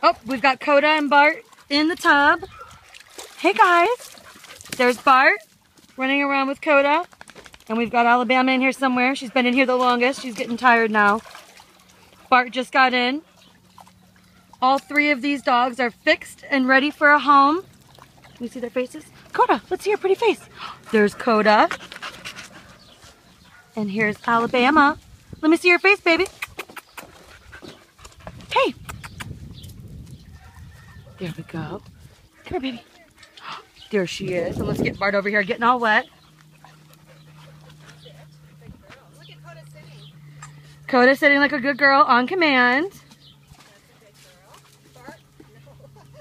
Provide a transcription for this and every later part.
Oh, we've got Koda and Bart in the tub. Hey guys, there's Bart running around with Koda. And we've got Alabama in here somewhere. She's been in here the longest. She's getting tired now. Bart just got in. All three of these dogs are fixed and ready for a home. Can you see their faces? Koda, let's see your pretty face. There's Koda. And here's Alabama. Let me see your face, baby. Hey. There we go. Come here, baby. There she is. And let's get Bart over here getting all wet. Koda sitting like a good girl on command.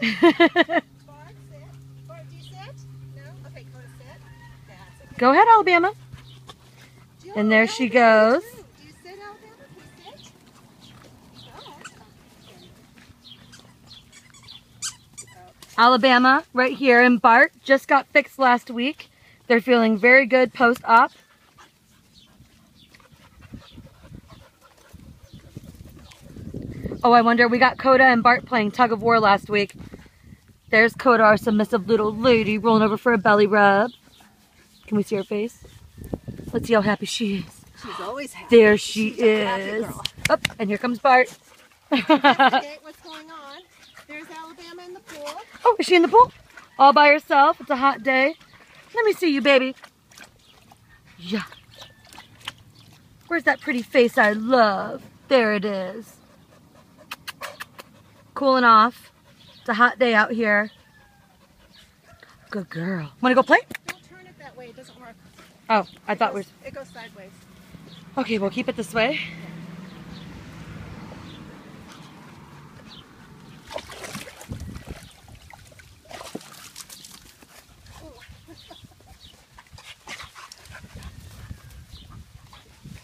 Go ahead, Alabama. And there she goes. Alabama right here and Bart just got fixed last week. They're feeling very good post-op. Oh, I wonder, we got Koda and Bart playing tug of war last week. There's Koda, our submissive little lady, rolling over for a belly rub. Can we see her face? Let's see how happy she is. She's always happy. There she She's is. Oh, and here comes Bart. What's going on? There's Alabama in the pool. Oh, is she in the pool? All by herself. It's a hot day. Let me see you, baby. Yeah. Where's that pretty face I love? There it is. Cooling off. It's a hot day out here. Good girl. Want to go play? Don't turn it that way. It doesn't work. Oh, I It thought we goes, It goes sideways. Okay, we'll keep it this way.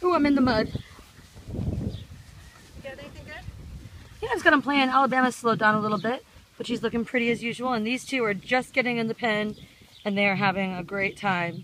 Ooh, I'm in the mud. You got anything good? Yeah, I was gonna plan. Alabama slowed down a little bit, but she's looking pretty as usual. And these two are just getting in the pen, and they are having a great time.